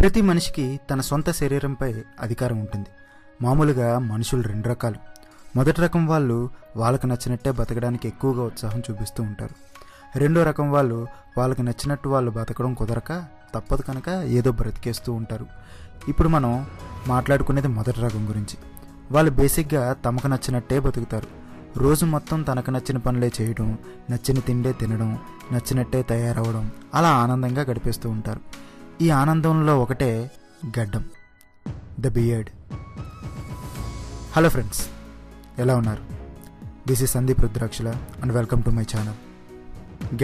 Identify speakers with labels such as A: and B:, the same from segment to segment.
A: ప్రతి మనిషికి తన సొంత శరీరంపై అధికారం ఉంటుంది. మామూలుగా మనుషులు రెండు రకాలు. మొదటి రకం వాళ్ళు వాళ్ళకు నచ్చినట్టే బతకడానికి ఎక్కువగా ఉత్సాహం చూపిస్తూ ఉంటారు. రెండో రకం వాళ్ళు వాళ్ళకి నచ్చినట్టు వాళ్ళు బతకడం కుదరక తప్పదు కనుక ఏదో బ్రతికేస్తూ ఉంటారు. ఇప్పుడు మనం మాట్లాడుకునేది మొదటి రకం గురించి. వాళ్ళు బేసిక్గా తమకు నచ్చినట్టే బతుకుతారు. రోజు మొత్తం తనకు నచ్చిన పనులే చేయడం నచ్చిన తిండే తినడం నచ్చినట్టే తయారవడం అలా ఆనందంగా గడిపేస్తూ ఉంటారు. ఈ ఆనందంలో ఒకటే గడ్డం. ద బియర్డ్ హలో ఫ్రెండ్స్ ఎలా ఉన్నారు? This is Sandeep రుద్రాక్షల and welcome to my channel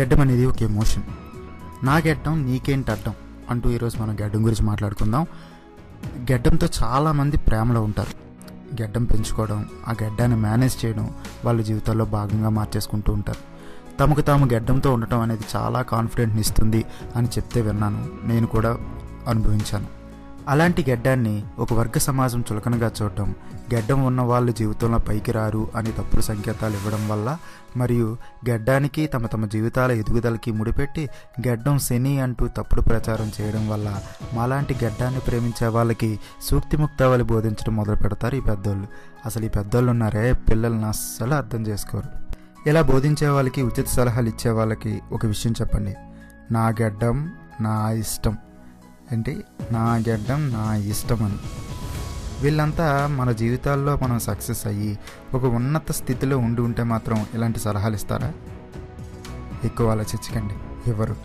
A: గడ్డం అనేది ఒక ఎమోషన్ నా గడ్డం నీకేంటి అడ్డం అంటూ ఈరోజు మనం గడ్డం గురించి మాట్లాడుకుందాం. గడ్డంతో చాలామంది ప్రేమలో ఉంటారు. గడ్డం పెంచుకోవడం ఆ గడ్డాన్ని మేనేజ్ చేయడం వాళ్ళ జీవితాల్లో భాగంగా మార్చేసుకుంటూ ఉంటారు. తమకు తాము గెడ్డంతో ఉండటం అనేది చాలా కాన్ఫిడెంట్ని ఇస్తుంది అని చెప్తే విన్నాను. నేను కూడా అనుభవించాను. అలాంటి గెడ్డాన్ని ఒక వర్గ సమాజం చులకనగా చూడటం గెడ్డం ఉన్న వాళ్ళు జీవితంలో పైకి రారు అని తప్పుడు సంకేతాలు ఇవ్వడం వల్ల మరియు గడ్డానికి తమ తమ జీవితాల ఎదుగుదలకి ముడిపెట్టి గెడ్డం శని అంటూ తప్పుడు ప్రచారం చేయడం వల్ల మాలాంటి గెడ్డాన్ని ప్రేమించే వాళ్ళకి సూక్తి ముక్తావళి బోధించడం మొదలు పెడతారు ఈ పెద్దోళ్ళు. అసలు ఈ పెద్దోళ్ళు ఉన్నారే? పిల్లల్ని అస్సలు అర్థం చేసుకోరు. ఇలా బోధించే వాళ్ళకి ఉచిత సలహాలు ఇచ్చే వాళ్ళకి ఒక విషయం చెప్పండి. నా గడ్డం నా ఇష్టం. ఏంటి? నా గడ్డం నా ఇష్టం అని. వీళ్ళంతా మన జీవితాల్లో మనం సక్సెస్ అయ్యి ఒక ఉన్నత స్థితిలో ఉండి ఉంటే మాత్రం ఇలాంటి సలహాలు ఇస్తారా? ఎక్కువ ఆలోచించకండి. ఎవరు?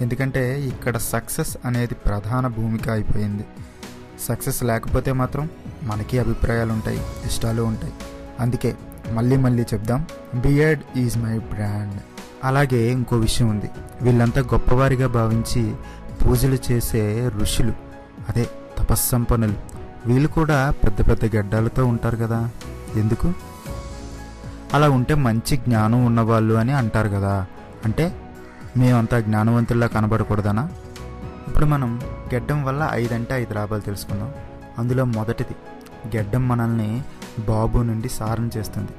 A: ఎందుకంటే ఇక్కడ సక్సెస్ అనేది ప్రధాన భూమిక అయిపోయింది. సక్సెస్ లేకపోతే మాత్రం మనకి అభిప్రాయాలు ఉంటాయి ఇష్టాలు ఉంటాయి. అందుకే మళ్ళీ మళ్ళీ చెప్దాం. బియర్డ్ ఈజ్ మై బ్రాండ్ అలాగే ఇంకో విషయం ఉంది. వీళ్ళంతా గొప్పవారిగా భావించి పూజలు చేసే ఋషులు. అదే తపస్సంపన్నులు. వీళ్ళు కూడా పెద్ద పెద్ద గడ్డాలతో ఉంటారు కదా. ఎందుకు? అలా ఉంటే మంచి జ్ఞానం ఉన్నవాళ్ళు అని అంటారు కదా. అంటే మేమంతా జ్ఞానవంతుల్లా కనబడకూడదనా? ఇప్పుడు మనం గెడ్డం వల్ల ఐదంటే ఐదు లాభాలు తెలుసుకుందాం. అందులో మొదటిది గెడ్డం మనల్ని బాబు నుండి సారం చేస్తుంది.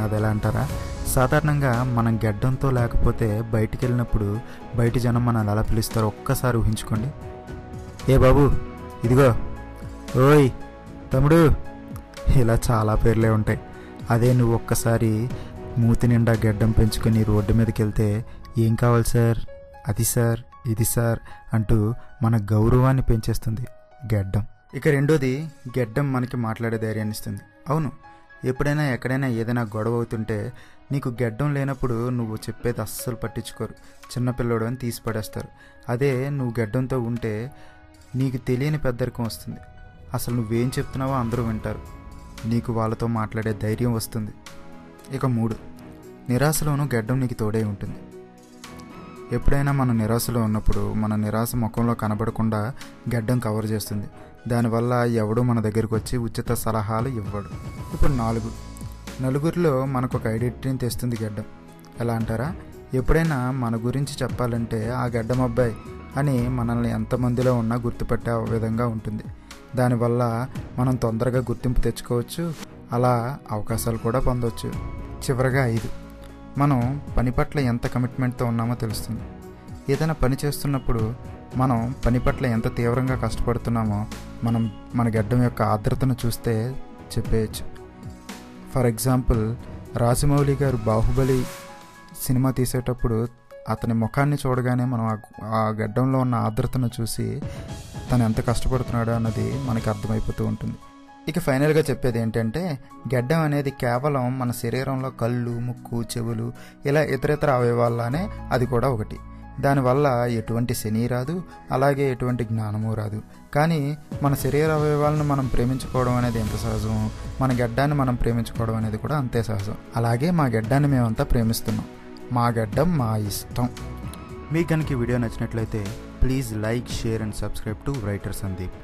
A: అది ఎలా అంటారా? సాధారణంగా మనం గడ్డంతో లేకపోతే బయటికి వెళ్ళినప్పుడు బయట జనం మనల్ని ఎలా పిలుస్తారో ఒక్కసారి ఊహించుకోండి. ఏ బాబు ఇదిగో. ఓయ్ తమ్ముడు. ఇలా చాలా పేర్లే ఉంటాయి. అదే నువ్వు ఒక్కసారి మూతి నిండా గడ్డం పెంచుకొని రోడ్డు మీదకి వెళ్తే ఏం కావాలి సార్? అది సార్ ఇది సార్ అంటూ మన గౌరవాన్ని పెంచేస్తుంది గడ్డం. ఇక రెండోది గడ్డం మనకి మాట్లాడే ధైర్యాన్ని ఇస్తుంది అవును. ఎప్పుడైనా ఎక్కడైనా ఏదైనా గొడవ అవుతుంటే నీకు గెడ్డం లేనప్పుడు నువ్వు చెప్పేది అస్సలు పట్టించుకోరు. చిన్నపిల్లడు అని తీసి పడేస్తారు. అదే నువ్వు గెడ్డంతో ఉంటే నీకు తెలియని పెద్దరికం వస్తుంది. అసలు నువ్వేం చెప్తున్నావో అందరూ వింటారు. నీకు వాళ్ళతో మాట్లాడే ధైర్యం వస్తుంది. ఇక మూడు. నిరాశలోనూ గెడ్డం నీకు తోడే ఉంటుంది. ఎప్పుడైనా మనం నిరాశలో ఉన్నప్పుడు మన నిరాశ ముఖంలో కనబడకుండా గడ్డం కవర్ చేస్తుంది. దానివల్ల ఎవడూ మన దగ్గరికి వచ్చి ఉచిత సలహాలు ఇవ్వడు. ఇప్పుడు నాలుగు. నలుగురిలో మనకు ఒక ఐడెంటిటీని తెస్తుంది గడ్డం. ఎలా అంటారా? ఎప్పుడైనా మన గురించి చెప్పాలంటే ఆ గడ్డం అబ్బాయి అని మనల్ని ఎంతమందిలో ఉన్నా గుర్తుపట్టే విధంగా ఉంటుంది. దానివల్ల మనం తొందరగా గుర్తింపు తెచ్చుకోవచ్చు. అలా అవకాశాలు కూడా పొందవచ్చు చివరగా ఐదు. మనం పని పట్ల ఎంత కమిట్మెంట్తో ఉన్నామో తెలుస్తుంది. ఏదైనా పని చేస్తున్నప్పుడు మనం పని పట్ల ఎంత తీవ్రంగా కష్టపడుతున్నామో మనం మన గడ్డం యొక్క ఆర్ద్రతను చూస్తే చెప్పేయచ్చు. ఫర్ ఎగ్జాంపుల్ రాజమౌళి గారు బాహుబలి సినిమా తీసేటప్పుడు అతని ముఖాన్ని చూడగానే మనం ఆ గడ్డంలో ఉన్న ఆర్ద్రతను చూసి తను ఎంత కష్టపడుతున్నాడో అన్నది మనకు అర్థమైపోతూ ఉంటుంది. ఇక ఫైనల్గా చెప్పేది ఏంటంటే గెడ్డం అనేది కేవలం మన శరీరంలో కళ్ళు ముక్కు చెవులు ఇలా ఇతరితర అవయవాల్లానే అది కూడా ఒకటి. దానివల్ల ఎటువంటి శని రాదు అలాగే ఎటువంటి జ్ఞానము రాదు. కానీ మన శరీర అవయవాలను మనం ప్రేమించుకోవడం అనేది ఎంత సహజం? మన గెడ్డాన్ని మనం ప్రేమించుకోవడం అనేది కూడా అంతే సహజం. అలాగే మా గెడ్డాన్ని మేమంతా ప్రేమిస్తున్నాం. మా గడ్డం మా ఇష్టం. మీకు కనుక ఈ వీడియో నచ్చినట్లయితే please like share and subscribe to writer Sandeep